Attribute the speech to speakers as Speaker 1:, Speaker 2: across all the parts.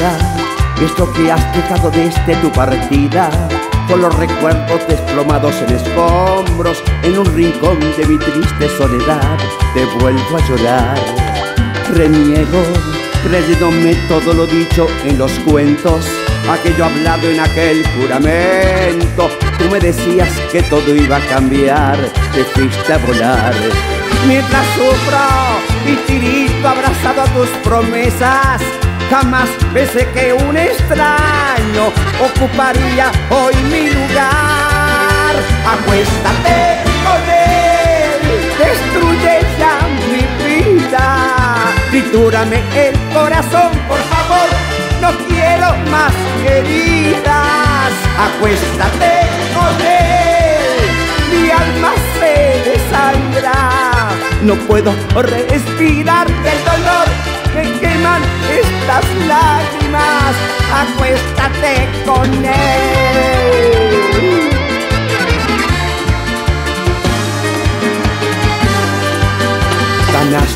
Speaker 1: Nada lo que has dejado desde tu partida con los recuerdos desplomados en escombros, en un rincón de mi triste soledad, te vuelvo a llorar. Reniego, creyéndome todo lo dicho en los cuentos, aquello hablado en aquel juramento. Tú me decías que todo iba a cambiar, te fuiste a volar. Mientras sufro y tirito abrazado a tus promesas, Jamás pensé que un extraño ocuparía hoy mi lugar. Acuéstate con él, destruye ya mi vida. Tritúrame el corazón, por favor, no quiero más heridas. Acuéstate con mi alma se desangra. No puedo respirar del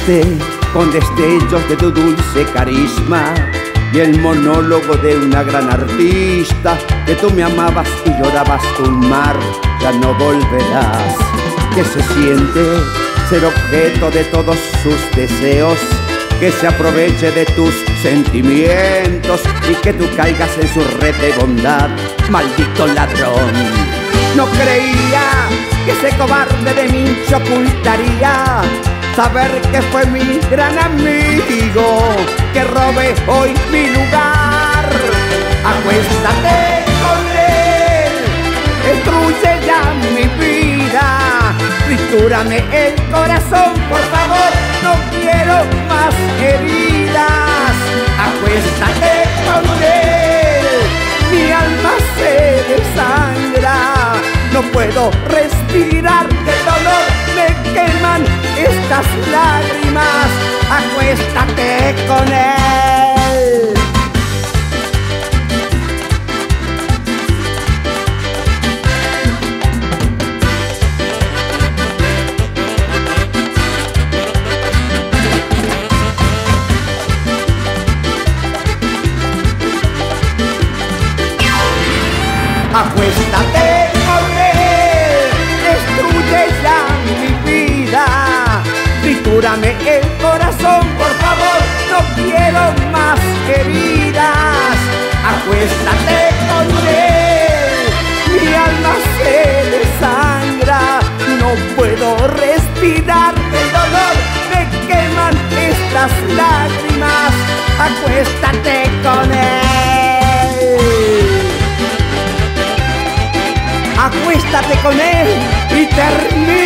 Speaker 1: Ganaste con destellos de tu dulce carisma y el monólogo de una gran artista que tú me amabas y llorabas un mar, ya no volverás. Que se siente ser objeto de todos sus deseos que se aproveche de tus sentimientos y que tú caigas en su red de bondad, maldito ladrón. No creía que ese cobarde de mí ocultaría, saber que fue mi gran amigo que robe hoy mi lugar. Acuéstate con él, destruye ya mi vida, tritúrame el corazón, por favor, no quiero más heridas. Acuéstate con él, mi alma se desangra. No puedo respirar estas lágrimas. Acuéstate con él. Acuéstate Acuéstate con él, mi alma se desangra, no puedo respirar del dolor, me queman estas lágrimas. Acuéstate con él. acuéstate con él y termina